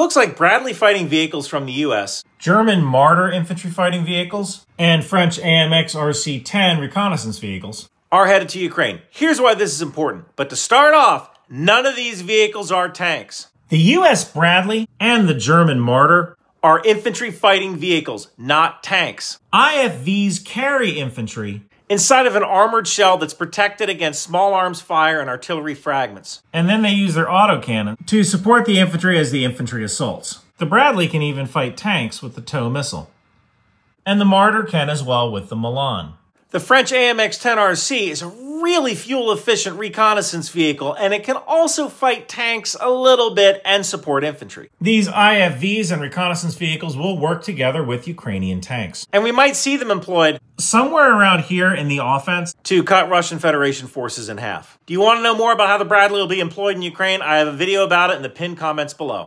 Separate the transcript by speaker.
Speaker 1: looks like Bradley fighting vehicles from the US,
Speaker 2: German Marder infantry fighting vehicles, and French AMX RC 10 reconnaissance vehicles.
Speaker 1: are headed to Ukraine. Here's why this is important. But to start off, none of these vehicles are tanks.
Speaker 2: The US Bradley and the German Marder
Speaker 1: Are infantry fighting vehicles, not tanks.
Speaker 2: IFVs carry infantry,
Speaker 1: Inside of an armored shell that's protected against small arms fire and artillery fragments.
Speaker 2: and then they use their autocannon to support the infantry as the infantry assaults. The Bradley can even fight tanks with the TOW missile. And the Marder can as well with the Milan.
Speaker 1: The French AMX 10 RC is a really fuel efficient reconnaissance vehicle, and it can also fight tanks a little bit and support infantry.
Speaker 2: These IFVs and reconnaissance vehicles will work together with Ukrainian tanks.
Speaker 1: And we might see them employed
Speaker 2: Somewhere around here in the offense,
Speaker 1: to cut Russian Federation forces in half. Do you want to know more about how the Bradley will be employed in Ukraine? I have a video about it in the pinned comments below.